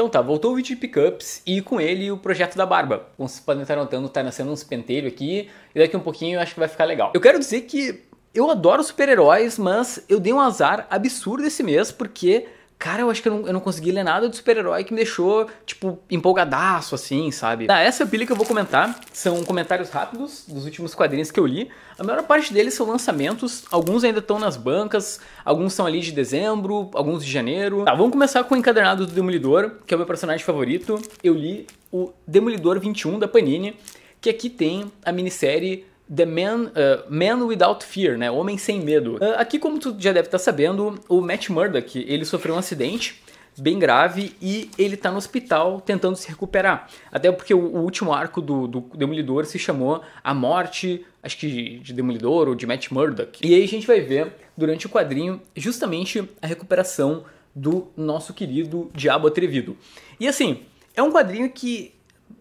Então tá, voltou o vídeo de pickups e com ele o projeto da barba. Como vocês podem estar notando, tá nascendo uns pentelhos aqui e daqui um pouquinho eu acho que vai ficar legal. Eu quero dizer que eu adoro super-heróis, mas eu dei um azar absurdo esse mês porque Cara, eu acho que eu não, eu não consegui ler nada do super-herói que me deixou, tipo, empolgadaço, assim, sabe? Tá, essa pilha que eu vou comentar são comentários rápidos dos últimos quadrinhos que eu li. A maior parte deles são lançamentos, alguns ainda estão nas bancas, alguns são ali de dezembro, alguns de janeiro. Tá, vamos começar com o encadernado do Demolidor, que é o meu personagem favorito. Eu li o Demolidor 21 da Panini, que aqui tem a minissérie The Man, uh, Man Without Fear, né? Homem Sem Medo. Uh, aqui, como tu já deve estar sabendo, o Matt Murdock, ele sofreu um acidente bem grave e ele tá no hospital tentando se recuperar. Até porque o, o último arco do, do, Demolidor se chamou A Morte, acho que de Demolidor ou de Matt Murdock. E aí a gente vai ver, durante o quadrinho, justamente a recuperação do nosso querido Diabo Atrevido. E assim, é um quadrinho que,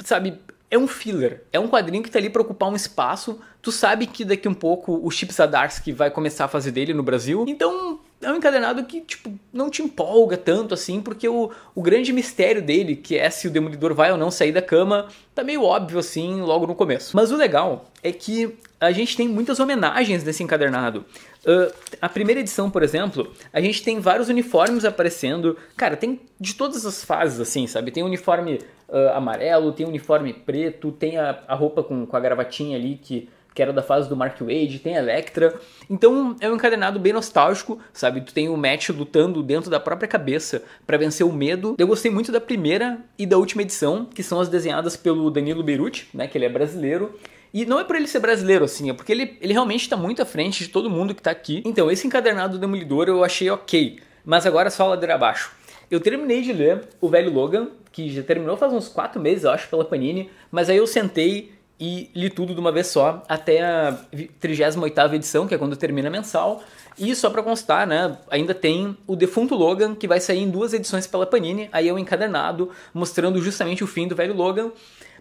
sabe, é um filler. É um quadrinho que tá ali pra ocupar um espaço. Tu sabe que daqui um pouco o Chip Zdarsky vai começar a fazer dele no Brasil. Então é um encadenado que, tipo, não te empolga tanto assim, porque o, o grande mistério dele, que é se o Demolidor vai ou não sair da cama, tá meio óbvio assim logo no começo. Mas o legal é que a gente tem muitas homenagens nesse encadernado. Uh, a primeira edição, por exemplo, a gente tem vários uniformes aparecendo. Cara, tem de todas as fases, assim, sabe? Tem uniforme uh, amarelo, tem uniforme preto, tem a, a roupa com, com a gravatinha ali que que era da fase do Mark Wade, tem Electra. Então é um encadenado bem nostálgico, sabe? Tu tem o Matt lutando dentro da própria cabeça para vencer o medo. Eu gostei muito da primeira e da última edição, que são as desenhadas pelo Danilo Beruti, né? Que ele é brasileiro. E não é por ele ser brasileiro, assim, é porque ele, ele realmente está muito à frente de todo mundo que está aqui. Então, esse encadernado do Demolidor eu achei ok. Mas agora só ladeira abaixo. Eu terminei de ler o Velho Logan, que já terminou faz uns 4 meses, eu acho, pela Panini. Mas aí eu sentei e li tudo de uma vez só, até a 38ª edição, que é quando termina mensal. E só para constar, né, ainda tem o Defunto Logan, que vai sair em duas edições pela Panini, aí é um encadernado, mostrando justamente o fim do velho Logan.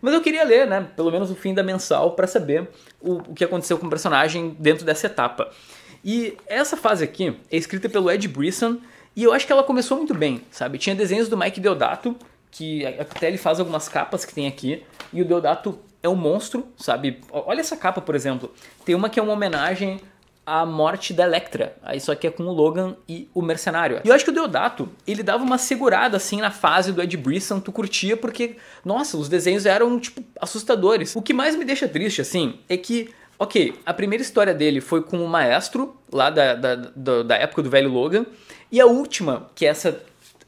Mas eu queria ler, né, pelo menos o fim da mensal, para saber o, o que aconteceu com o personagem dentro dessa etapa. E essa fase aqui é escrita pelo Ed Brisson, e eu acho que ela começou muito bem, sabe? Tinha desenhos do Mike Deodato, que até ele faz algumas capas que tem aqui, e o Deodato é um monstro, sabe? Olha essa capa, por exemplo. Tem uma que é uma homenagem à morte da Electra. Aí só que é com o Logan e o Mercenário. E eu acho que o Deodato, ele dava uma segurada assim na fase do Ed Brisson, tu curtia porque, nossa, os desenhos eram tipo assustadores. O que mais me deixa triste assim é que Ok, a primeira história dele foi com o maestro, lá da, da, da, da época do velho Logan, e a última, que é essa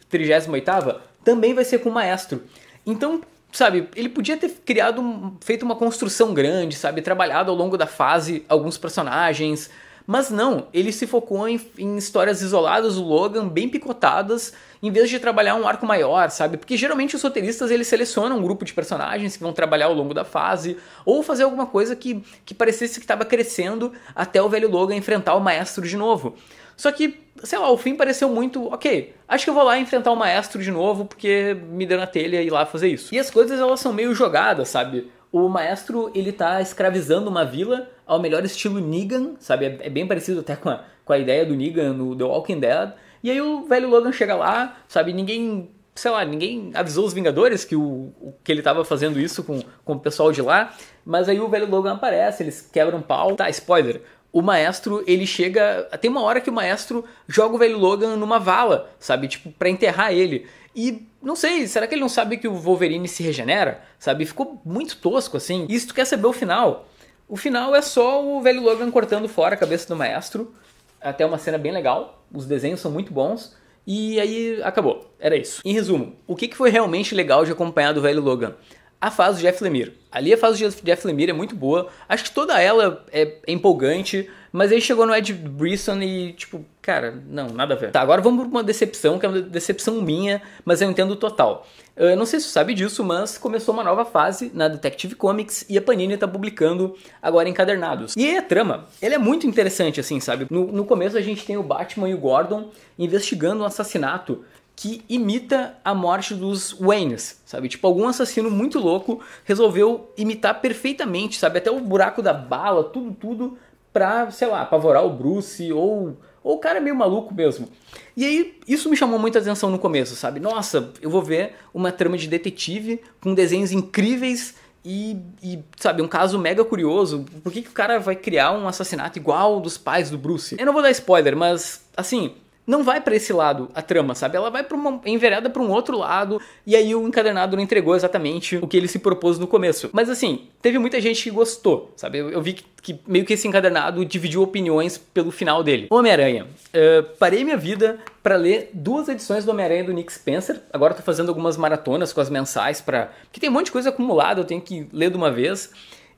38 também vai ser com o maestro. Então, sabe, ele podia ter criado, feito uma construção grande, sabe, trabalhado ao longo da fase alguns personagens, mas não, ele se focou em, em, histórias isoladas do Logan, bem picotadas, em vez de trabalhar um arco maior, sabe? Porque geralmente os roteiristas eles selecionam um grupo de personagens que vão trabalhar ao longo da fase, ou fazer alguma coisa que, que parecesse que estava crescendo até o velho Logan enfrentar o maestro de novo. Só que, sei lá, o fim pareceu muito, ok, acho que eu vou lá enfrentar o maestro de novo porque me deu na telha ir lá fazer isso. E as coisas elas são meio jogadas, sabe? O maestro ele tá escravizando uma vila ao melhor estilo Negan, sabe? É, é bem parecido até com a, com a ideia do Negan no The Walking Dead. E aí o velho Logan chega lá, sabe? Ninguém sei lá, ninguém avisou os Vingadores que, o, que ele tava fazendo isso com, com o pessoal de lá. Mas aí o velho Logan aparece, eles quebram um pau. Tá, spoiler o maestro, ele chega. Tem uma hora que o maestro joga o velho Logan numa vala, sabe? Tipo, pra enterrar ele. E não sei, será que ele não sabe que o Wolverine se regenera? Sabe? Ficou muito tosco assim. E se tu quer saber o final, o final é só o velho Logan cortando fora a cabeça do maestro. Até uma cena bem legal. Os desenhos são muito bons. E aí acabou. Era isso. Em resumo, o que foi realmente legal de acompanhar do velho Logan? A fase do Jeff Lemire. Ali a fase do Jeff Lemire é muito boa. Acho que toda ela é, empolgante. Mas aí chegou no Ed Brisson e, tipo, cara, não, nada a ver. Tá, agora vamos pra uma decepção, que é uma decepção minha, mas eu entendo total. Eu não sei se você sabe disso, mas começou uma nova fase na Detective Comics e a Panini tá publicando agora encadernados. E a trama, ela é muito interessante, assim, sabe? No, no começo a gente tem o Batman e o Gordon investigando um assassinato que imita a morte dos Waynes, sabe? Tipo, algum assassino muito louco resolveu imitar perfeitamente, sabe? Até o buraco da bala, tudo, tudo, pra, sei lá, apavorar o Bruce ou, ou o cara meio maluco mesmo. E aí, isso me chamou muita atenção no começo, sabe? Nossa, eu vou ver uma trama de detetive com desenhos incríveis e, e, sabe, um caso mega curioso. Por que, que o cara vai criar um assassinato igual dos pais do Bruce? Eu não vou dar spoiler, mas, assim, não vai para esse lado a trama, sabe? Ela vai para uma envereda para um outro lado e aí o encadernado não entregou exatamente o que ele se propôs no começo. Mas assim, teve muita gente que gostou, sabe? Eu, eu vi que, que, meio que esse encadernado dividiu opiniões pelo final dele. Homem-Aranha. Uh, parei minha vida para ler duas edições do Homem-Aranha do Nick Spencer. Agora tô fazendo algumas maratonas com as mensais para, porque tem um monte de coisa acumulada, eu tenho que ler de uma vez.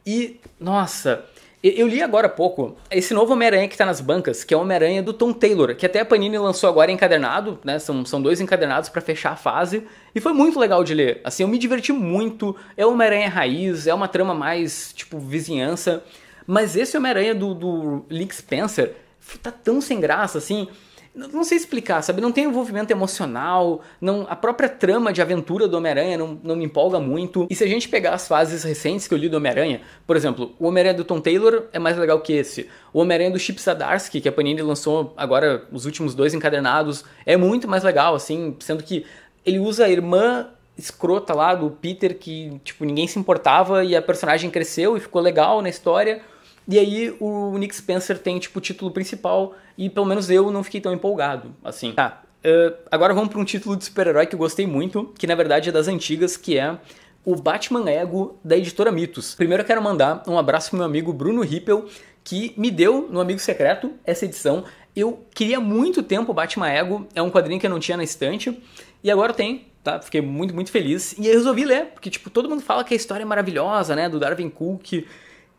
E nossa, eu li agora há pouco esse novo Homem-Aranha que tá nas bancas, que é o Homem-Aranha do Tom Taylor, que até a Panini lançou agora encadernado, né? São, são dois encadernados para fechar a fase. E foi muito legal de ler. Assim, eu me diverti muito. É o Homem-Aranha raiz, é uma trama mais, tipo, vizinhança. Mas esse Homem-Aranha do, do Link Spencer tá tão sem graça, assim não sei explicar, sabe? Não tem envolvimento emocional, não a própria trama de aventura do Homem-Aranha não, não me empolga muito. E se a gente pegar as fases recentes que eu li do Homem-Aranha, por exemplo, o Homem-Aranha do Tom Taylor é mais legal que esse. O Homem-Aranha do Chip Zdarsky, que a Panini lançou agora os últimos dois encadernados, é muito mais legal, assim, sendo que ele usa a irmã escrota lá do Peter que, tipo, ninguém se importava e a personagem cresceu e ficou legal na história. E aí o Nick Spencer tem, tipo, o título principal e pelo menos eu não fiquei tão empolgado, assim. Tá, uh, agora vamos para um título de super-herói que eu gostei muito, que na verdade é das antigas, que é o Batman Ego da editora Mitos. Primeiro eu quero mandar um abraço pro meu amigo Bruno Rippel, que me deu no Amigo Secreto essa edição. Eu queria muito tempo o Batman Ego, é um quadrinho que eu não tinha na estante, e agora tem, tá? Fiquei muito, muito feliz. E eu resolvi ler, porque, tipo, todo mundo fala que a história é maravilhosa, né? Do Darwin Cook.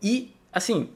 E assim,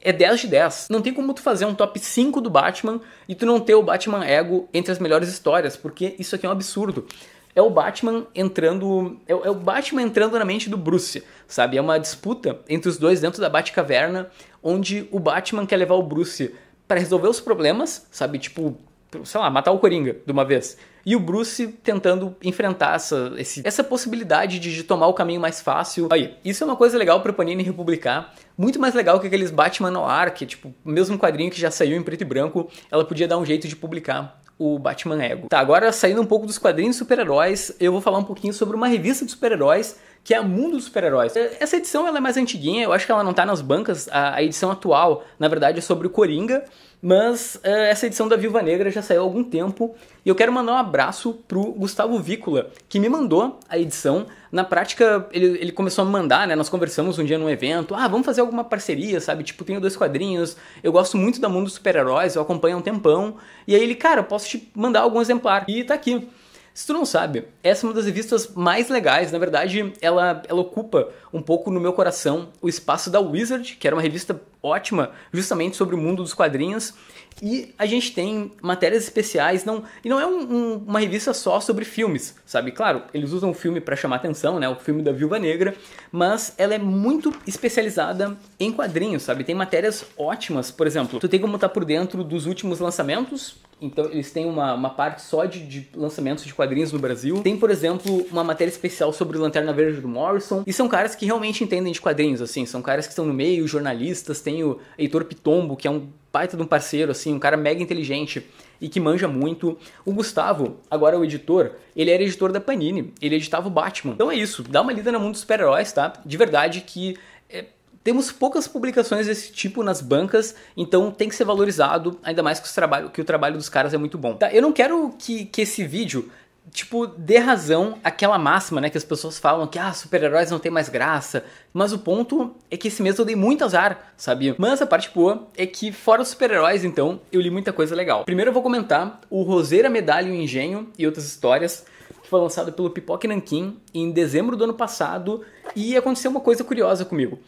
é 10 de 10. Não tem como tu fazer um top 5 do Batman e tu não ter o Batman Ego entre as melhores histórias, porque isso aqui é um absurdo. É o Batman entrando. É, é o Batman entrando na mente do Bruce, sabe? É uma disputa entre os dois dentro da Batcaverna, onde o Batman quer levar o Bruce para resolver os problemas, sabe? Tipo, sei lá, matar o Coringa de uma vez. E o Bruce tentando enfrentar essa, esse, essa possibilidade de, de, tomar o caminho mais fácil. Aí, isso é uma coisa legal pra Panini republicar. Muito mais legal que aqueles Batman no ar, que tipo, mesmo quadrinho que já saiu em preto e branco, ela podia dar um jeito de publicar o Batman Ego. Tá, agora saindo um pouco dos quadrinhos super-heróis, eu vou falar um pouquinho sobre uma revista de super-heróis que é a Mundo dos Super-Heróis. Essa edição ela é mais antiguinha, eu acho que ela não tá nas bancas. A, a edição atual, na verdade, é sobre o Coringa, mas uh, essa edição da Viúva Negra já saiu há algum tempo. E eu quero mandar um abraço pro Gustavo Vícola, que me mandou a edição. Na prática, ele, ele começou a me mandar, né? Nós conversamos um dia num evento. Ah, vamos fazer alguma parceria, sabe? Tipo, tenho dois quadrinhos, eu gosto muito da Mundo dos Super-Heróis, eu acompanho há um tempão. E aí ele, cara, eu posso te mandar algum exemplar. E tá aqui. Se tu não sabe, essa é uma das revistas mais legais. Na verdade, ela, ela ocupa um pouco no meu coração o espaço da Wizard, que era uma revista ótima justamente sobre o mundo dos quadrinhos. E a gente tem matérias especiais, não, e não é um, um, uma revista só sobre filmes, sabe? Claro, eles usam o filme para chamar atenção, né? O filme da Viúva Negra, mas ela é muito especializada em quadrinhos, sabe? Tem matérias ótimas, por exemplo, tu tem como estar por dentro dos últimos lançamentos, então eles têm uma, uma parte só de, de, lançamentos de quadrinhos no Brasil. Tem, por exemplo, uma matéria especial sobre Lanterna Verde do Morrison. E são caras que realmente entendem de quadrinhos, assim. São caras que estão no meio, jornalistas. O Heitor Pitombo, que é um baita de um parceiro, assim, um cara mega inteligente e que manja muito. O Gustavo, agora o editor, ele era editor da Panini. Ele editava o Batman. Então é isso. Dá uma lida no mundo dos super-heróis, tá? De verdade que... É temos poucas publicações desse tipo nas bancas, então tem que ser valorizado, ainda mais que o trabalho, que o trabalho dos caras é muito bom. Tá, eu não quero que, que esse vídeo tipo, dê razão àquela máxima, né, que as pessoas falam que, ah, super-heróis não tem mais graça, mas o ponto é que esse mês eu dei muito azar, sabia? Mas a parte boa é que, fora os super-heróis, então, eu li muita coisa legal. Primeiro eu vou comentar o Roseira Medalha e o Engenho e outras histórias, que foi lançado pelo Pipoque Nankin em dezembro do ano passado, e aconteceu uma coisa curiosa comigo.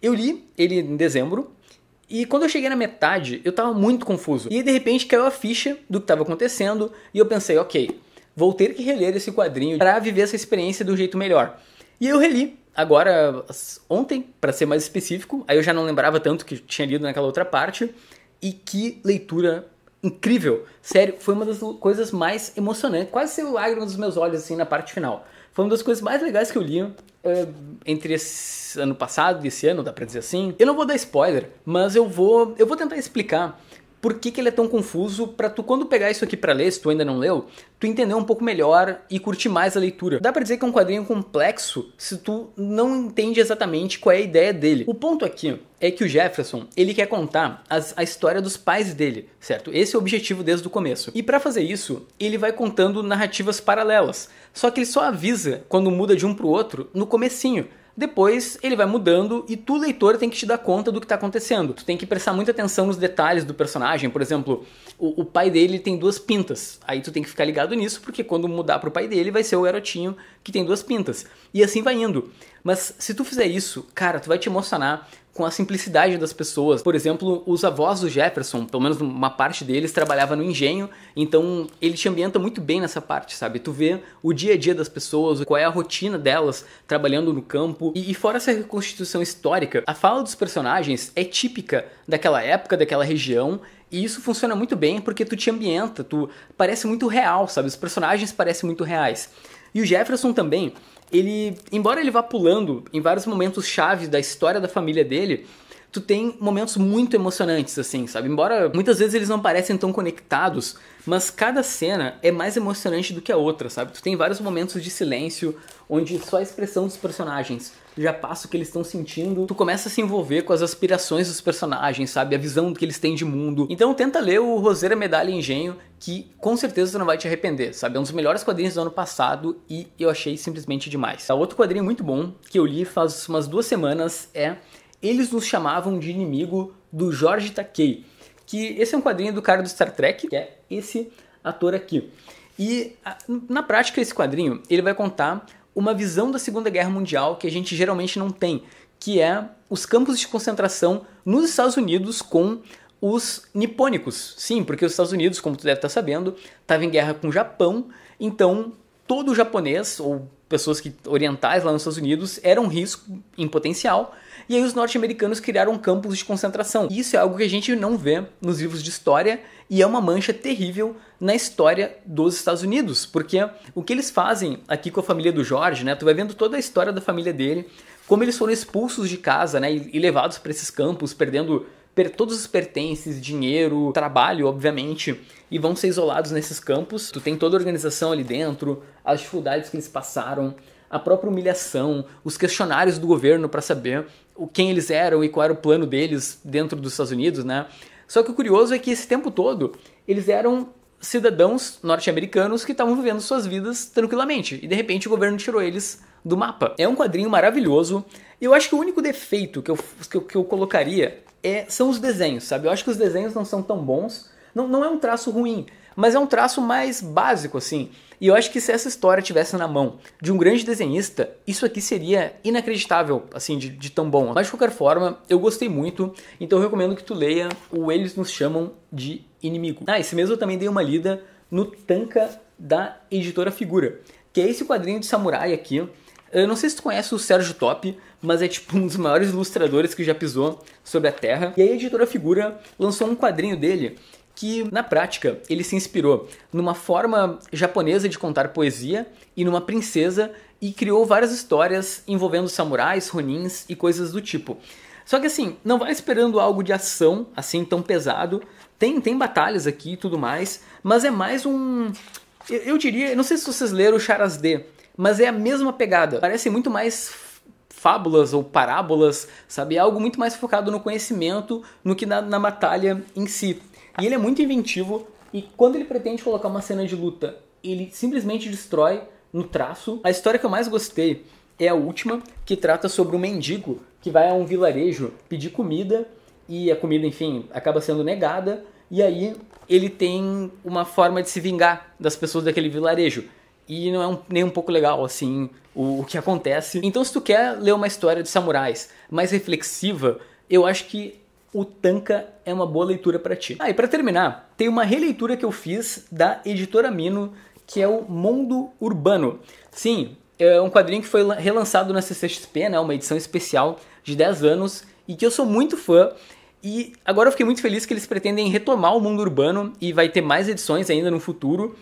Eu li ele em dezembro, e quando eu cheguei na metade, eu tava muito confuso. E de repente caiu a ficha do que estava acontecendo, e eu pensei, ok, vou ter que reler esse quadrinho para viver essa experiência do jeito melhor. E eu reli agora ontem, para ser mais específico, aí eu já não lembrava tanto que tinha lido naquela outra parte, e que leitura incrível. Sério, foi uma das coisas mais emocionantes, quase saiu lágrimas dos meus olhos assim na parte final. Foi uma das coisas mais legais que eu li uh, entre esse ano passado e esse ano, dá pra dizer assim. Eu não vou dar spoiler, mas eu vou, eu vou tentar explicar por que, que ele é tão confuso, para tu quando pegar isso aqui para ler, se tu ainda não leu, tu entender um pouco melhor e curtir mais a leitura. Dá para dizer que é um quadrinho complexo se tu não entende exatamente qual é a ideia dele. O ponto aqui é que o Jefferson, ele quer contar as, a história dos pais dele, certo? Esse é o objetivo desde o começo. E para fazer isso, ele vai contando narrativas paralelas. Só que ele só avisa quando muda de um pro outro no comecinho. Depois ele vai mudando e tu, leitor, tem que te dar conta do que está acontecendo. Tu tem que prestar muita atenção nos detalhes do personagem. Por exemplo, o, o, pai dele tem duas pintas. Aí tu tem que ficar ligado nisso, porque quando mudar pro pai dele, vai ser o garotinho que tem duas pintas. E assim vai indo. Mas se tu fizer isso, cara, tu vai te emocionar com a simplicidade das pessoas. Por exemplo, os avós do Jefferson, pelo menos uma parte deles, trabalhava no engenho, então ele te ambienta muito bem nessa parte, sabe? Tu vê o dia a dia das pessoas, qual é a rotina delas trabalhando no campo. E, e fora essa reconstituição histórica, a fala dos personagens é típica daquela época, daquela região, e isso funciona muito bem porque tu te ambienta, tu parece muito real, sabe? Os personagens parecem muito reais. E o Jefferson também, ele, embora ele vá pulando em vários momentos chaves da história da família dele, tu tem momentos muito emocionantes, assim, sabe? Embora muitas vezes eles não parecem tão conectados, mas cada cena é mais emocionante do que a outra, sabe? Tu tem vários momentos de silêncio, onde só a expressão dos personagens já passa o que eles estão sentindo, tu começa a se envolver com as aspirações dos personagens, sabe? A visão que eles têm de mundo. Então tenta ler o Roseira Medalha Engenho, que com certeza você não vai te arrepender, sabe? É um dos melhores quadrinhos do ano passado e eu achei simplesmente demais. Outro quadrinho muito bom que eu li faz umas duas semanas é eles nos chamavam de inimigo do Jorge Takei, que esse é um quadrinho do cara do Star Trek, que é esse ator aqui. E na prática esse quadrinho, ele vai contar uma visão da Segunda Guerra Mundial que a gente geralmente não tem, que é os campos de concentração nos Estados Unidos com os nipônicos. Sim, porque os Estados Unidos, como tu deve estar sabendo, estava em guerra com o Japão, então todo japonês ou pessoas que, orientais lá nos Estados Unidos eram um risco em potencial e aí os norte-americanos criaram campos de concentração. Isso é algo que a gente não vê nos livros de história e é uma mancha terrível na história dos Estados Unidos, porque o que eles fazem aqui com a família do Jorge, né? Tu vai vendo toda a história da família dele, como eles foram expulsos de casa, né, e levados para esses campos, perdendo todos os pertences, dinheiro, trabalho, obviamente, e vão ser isolados nesses campos. Tu tem toda a organização ali dentro, as dificuldades que eles passaram, a própria humilhação, os questionários do governo para saber quem eles eram e qual era o plano deles dentro dos Estados Unidos, né? Só que o curioso é que esse tempo todo eles eram cidadãos norte-americanos que estavam vivendo suas vidas tranquilamente e de repente o governo tirou eles do mapa. É um quadrinho maravilhoso. Eu acho que o único defeito que eu, que eu, que eu colocaria é, são os desenhos, sabe? Eu acho que os desenhos não são tão bons. Não, não é um traço ruim, mas é um traço mais básico, assim. E eu acho que se essa história tivesse na mão de um grande desenhista, isso aqui seria inacreditável, assim, de, de tão bom. Mas de qualquer forma, eu gostei muito, então eu recomendo que tu leia o Eles Nos Chamam de Inimigo. Ah, esse mesmo eu também dei uma lida no Tanka da editora Figura, que é esse quadrinho de samurai aqui. Eu não sei se tu conhece o Sérgio Top, mas é tipo um dos maiores ilustradores que já pisou sobre a Terra. E a editora Figura lançou um quadrinho dele que na prática ele se inspirou numa forma japonesa de contar poesia e numa princesa e criou várias histórias envolvendo samurais, ronins e coisas do tipo. Só que assim, não vai esperando algo de ação assim tão pesado. Tem, tem batalhas aqui e tudo mais, mas é mais um. Eu, eu diria, não sei se vocês leram Charas D, mas é a mesma pegada. Parece muito mais fábulas ou parábolas, sabe? É algo muito mais focado no conhecimento no que na, na batalha em si. E ele é muito inventivo e quando ele pretende colocar uma cena de luta, ele simplesmente destrói no traço. A história que eu mais gostei é a última, que trata sobre um mendigo que vai a um vilarejo pedir comida e a comida, enfim, acaba sendo negada. E aí ele tem uma forma de se vingar das pessoas daquele vilarejo. E não é um, nem um pouco legal, assim, o, o que acontece. Então, se tu quer ler uma história de samurais mais reflexiva, eu acho que o Tanka é uma boa leitura para ti. Ah, e para terminar, tem uma releitura que eu fiz da editora Mino, que é o Mundo Urbano. Sim, é um quadrinho que foi relançado na CCXP, né, uma edição especial de 10 anos, e que eu sou muito fã. E agora eu fiquei muito feliz que eles pretendem retomar o mundo urbano e vai ter mais edições ainda no futuro.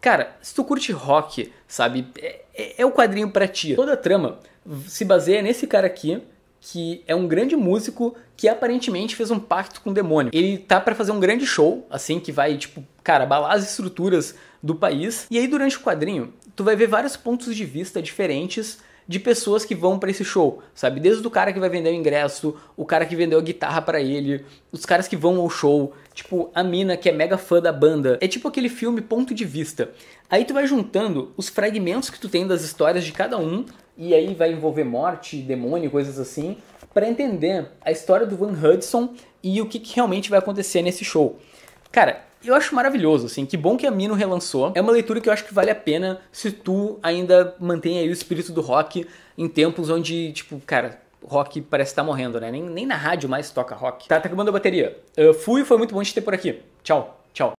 Cara, se tu curte rock, sabe, é, é, é o quadrinho pra ti. Toda a trama se baseia nesse cara aqui, que é um grande músico que aparentemente fez um pacto com o demônio. Ele tá para fazer um grande show, assim, que vai, tipo, cara, abalar as estruturas do país. E aí, durante o quadrinho, tu vai ver vários pontos de vista diferentes de pessoas que vão para esse show, sabe? Desde o cara que vai vender o ingresso, o cara que vendeu a guitarra para ele, os caras que vão ao show, tipo a mina que é mega fã da banda. É tipo aquele filme ponto de vista. Aí tu vai juntando os fragmentos que tu tem das histórias de cada um e aí vai envolver morte, demônio, coisas assim, para entender a história do Van Hudson e o que, que realmente vai acontecer nesse show. Cara, eu acho maravilhoso, assim, que bom que a Mino relançou. É uma leitura que eu acho que vale a pena se tu ainda mantém aí o espírito do rock em tempos onde, tipo, cara, rock parece estar tá morrendo, né? Nem, nem na rádio mais toca rock. Tá, tá acabando a bateria. Uh, fui, foi muito bom te ter por aqui. Tchau, tchau.